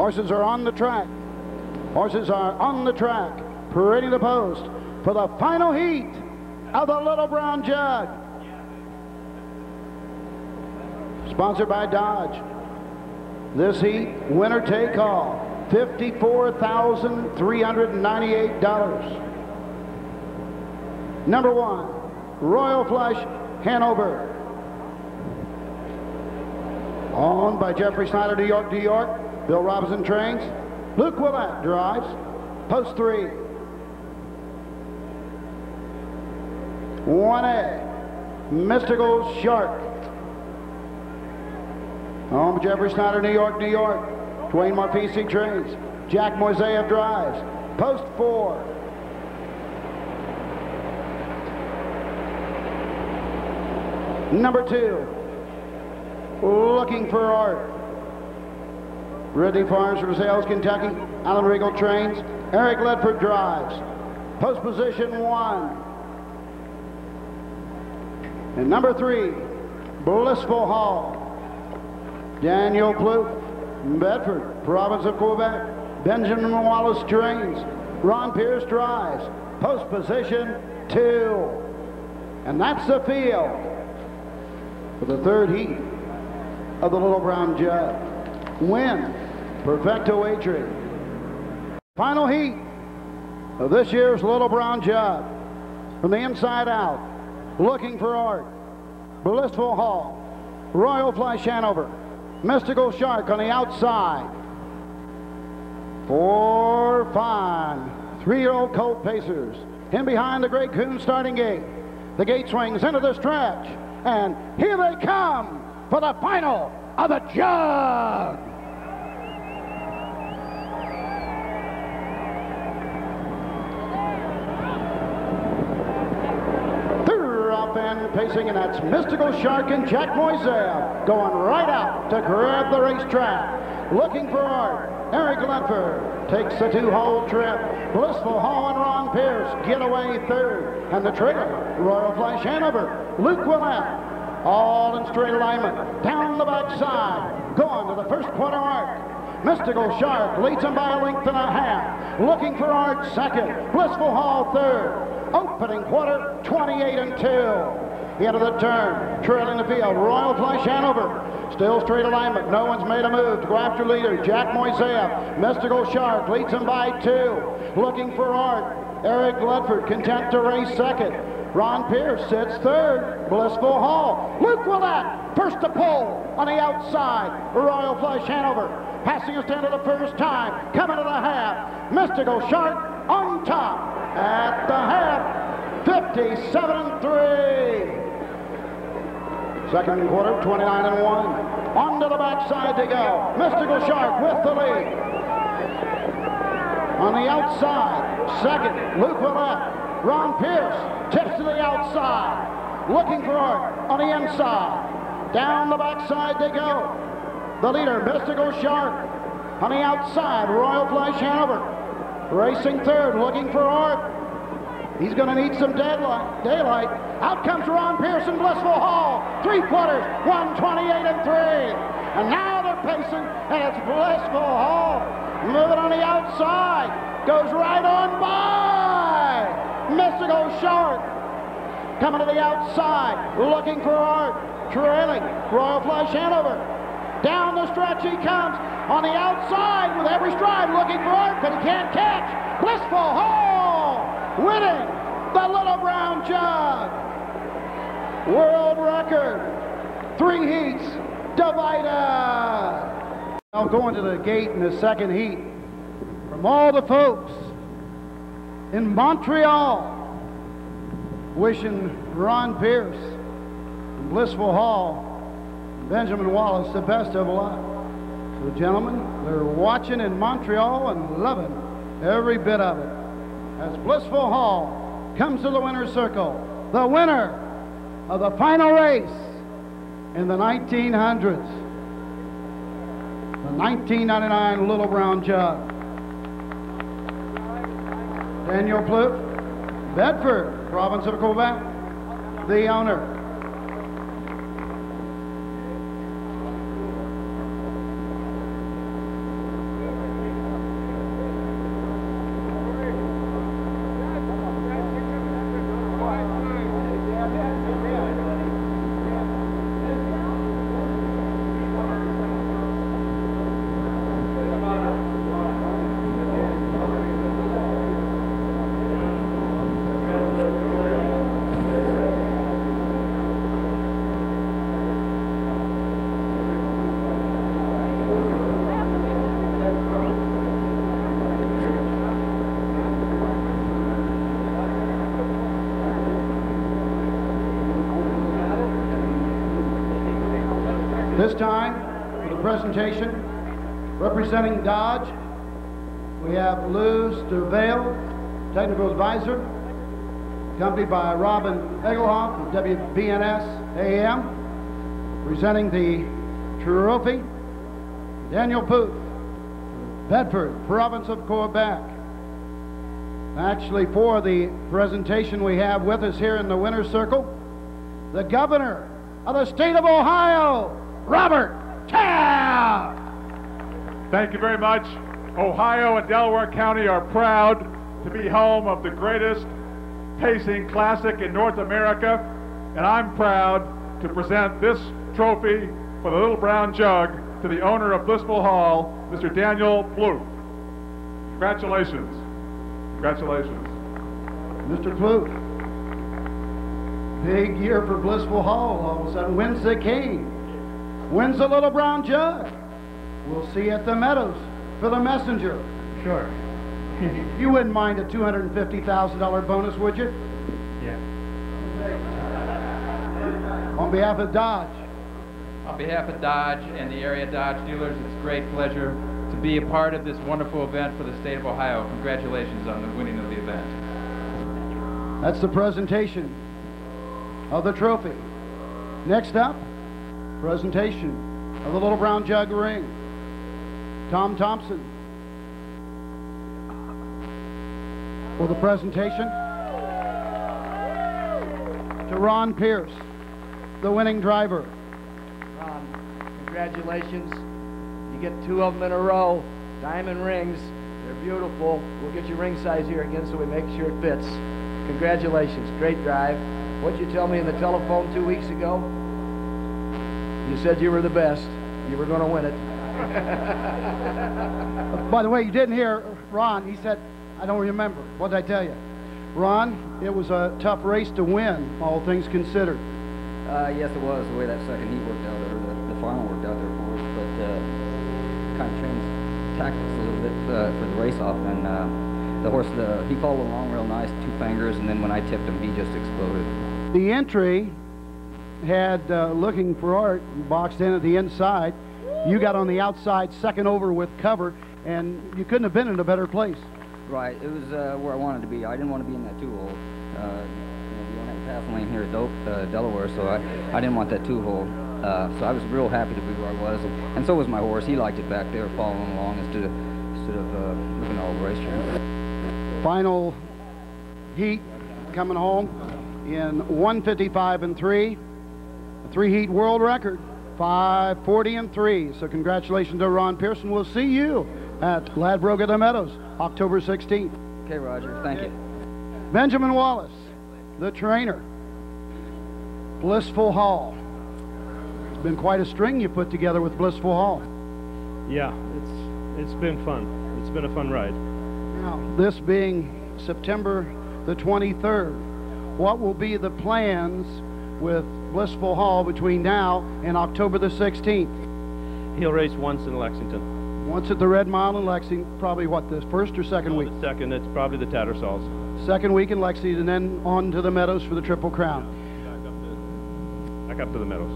Horses are on the track. Horses are on the track, parading the post for the final heat of the Little Brown Jug. Sponsored by Dodge. This heat, winner take all, $54,398. Number one, Royal Flush, Hanover. Owned by Jeffrey Snyder, New York, New York. Bill Robinson trains. Luc Ouellette drives. Post three. 1A, Mystical Shark. Home Jeffrey Snyder, New York, New York. Dwayne Marfisi trains. Jack Moiseyev drives. Post four. Number two, Looking for Art. Ridley Farms from Sales, Kentucky. Alan Regal trains. Eric Ledford drives. Post position one. And number three, Blissful Hall. Daniel Plouffe, Bedford, province of Quebec. Benjamin Wallace trains. Ron Pierce drives. Post position two. And that's the field for the third heat of the Little Brown Jug. Win, Perfecto Atri. Final heat of this year's Little Brown Jug. From the inside out, Looking for Art, Blissful Hall, Royal Flush Hanover, Mystical Shark on the outside. Four, five, three-year-old Colt Pacers. In behind the Great Coon starting gate. The gate swings into the stretch. And here they come for the final of the jug. And pacing, and that's Mystical Shark and Jack Moiseyev going right out to grab the racetrack. Looking for art. Eric Ledford takes the two-hole trip. Blissful Hall and Ron Pierce get away third. And the trailer, Royal Flush Hanover, Luc Ouellette, all in straight alignment. Down the backside, going to the first quarter mark. Mystical Shark leads him by a length and a half. Looking for Art second. Blissful Hall third. Opening quarter, 28 and 2. The end of the turn, trailing the field, Royal Flush Hanover. Still straight alignment, no one's made a move to go after leader, Jack Moiseyev. Mystical Shark leads him by two. Looking for Art, Eric Ledford content to race second. Ron Pierce sits third. Blissful Hall. Luc Ouellette, first to pole on the outside. Royal Flush Hanover. Passing us down to the first time. Coming to the half. Mystical Shark on top at the half. 57 and 3. Second quarter, 29 and 1. On to the backside to go. Mystical Shark with the lead. On the outside, second, Luc Ouellette. Ron Pierce tips to the outside. Looking for Art on the inside. Down the backside they go. The leader, Mystical Shark. On the outside, Royal Flush Hanover. Racing third, looking for Art. He's going to need some daylight. daylight. Out comes Ron Pierce, Blissful Hall. Three quarters, 128 and three. And now they're pacing, and it's Blissful Hall. Moving on the outside. Goes right on by. Mystical Shark coming to the outside, looking for Art, trailing Royal Flush Hanover. Down the stretch he comes on the outside with every stride, looking for Art, but he can't catch. Blissful Hall winning the Little Brown Jug. World record. Three heats divided. Now going to the gate in the second heat. From all the folks in Montreal, wishing Ron Pierce, and Blissful Hall, Benjamin Wallace the best of a lot. So, gentlemen, they're watching in Montreal and loving every bit of it. As Blissful Hall comes to the winner's circle, the winner of the final race in the 1900s, the 1999 Little Brown Jug. Daniel Plouffe, Bedford, province of Quebec, the owner. This time, for the presentation, representing Dodge, we have Lou Stervale, Technical Advisor, accompanied by Robin Egelhoff of WBNS AM, presenting the trophy, Daniel Booth, Bedford, province of Quebec. Actually, for the presentation we have with us here in the winner's circle, the governor of the state of Ohio, Robert Taft. Thank you very much. Ohio and Delaware County are proud to be home of the greatest pacing classic in North America, and I'm proud to present this trophy for the Little Brown Jug to the owner of Blissful Hall, Mr. Daniel Plouffe. Congratulations. Congratulations. Mr. Plouffe. Big year for Blissful Hall. All of a sudden, wins the Cane. Wins the Little Brown Jug. We'll see you at the Meadows for the messenger. Sure. You wouldn't mind a $250,000 bonus, would you? Yeah. On behalf of Dodge. On behalf of Dodge and the area Dodge dealers, it's a great pleasure to be a part of this wonderful event for the state of Ohio. Congratulations on the winning of the event. That's the presentation of the trophy. Next up, presentation of the Little Brown Jug ring. Tom Thompson for the presentation. To Ron Pierce, the winning driver. Ron, congratulations. You get two of them in a row. Diamond rings. They're beautiful. We'll get you ring size here again so we make sure it fits. Congratulations. Great drive. What'd you tell me in the telephone two weeks ago? You said you were the best. You were going to win it. By the way, you didn't hear Ron. He said, I don't remember. What did I tell you? Ron, it was a tough race to win, all things considered. Uh, yes, it was the way that second heat worked out, or the, the final worked out there for us. But uh, kind of changed tactics a little bit uh, for the race off, and uh, the horse, the, he followed along real nice, two fingers, and then when I tipped him, he just exploded. The entry had uh, looking for art boxed in at the inside. You got on the outside, second over with cover, and you couldn't have been in a better place. Right, it was uh, where I wanted to be. I didn't want to be in that two hole. Uh, you know, we don't have a passing lane here at Dope, uh, Delaware, so I, I didn't want that two hole. Uh, so I was real happy to be where I was, and, and so was my horse. He liked it back there, following along instead of instead of uh, looking all over racetrack. Final heat coming home in 155 and three, a three heat world record. 540 and 3. So congratulations to Ron Pierce. We'll see you at Ladbroke at the Meadows, October 16th. Okay, Roger. Thank you. Benjamin Wallace, the trainer. Blissful Hall. It's been quite a string you put together with Blissful Hall. Yeah, it's it's been fun. It's been a fun ride. Now, this being September the 23rd, what will be the plans with Blissful Hall between now and October the 16th? He'll race once in Lexington. Once at the Red Mile in Lexington, probably what, the first or second Oh, week? the second, it's probably the Tattersalls. Second week in Lexington, and then on to the Meadows for the Triple Crown. Back up to the Meadows.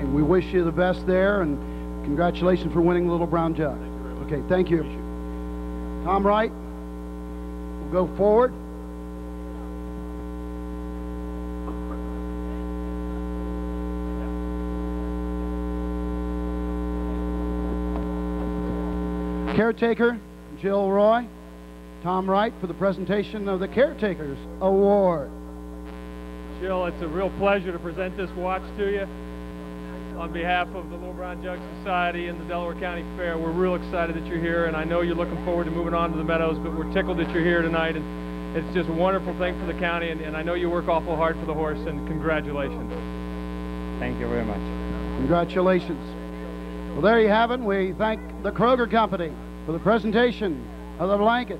And we wish you the best there, and congratulations for winning the Little Brown Jug. Okay, thank you. Tom Wright will go forward. Caretaker Jill Roy, Tom Wright for the presentation of the Caretakers Award. Jill, it's a real pleasure to present this watch to you. On behalf of the Little Brown Jug Society and the Delaware County Fair, we're real excited that you're here, and I know you're looking forward to moving on to the Meadows, but we're tickled that you're here tonight, and it's just a wonderful thing for the county, and, and I know you work awful hard for the horse, and congratulations. Thank you very much. Congratulations. Well, there you have it. We thank the Kroger Company for the presentation of the blanket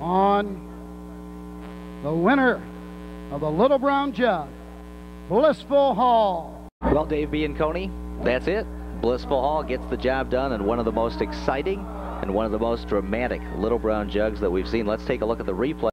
on the winner of the Little Brown Jug, Blissful Hall. Well, Dave B. and Coney, that's it. Blissful Hall gets the job done and one of the most exciting and one of the most dramatic Little Brown Jugs that we've seen. Let's take a look at the replay.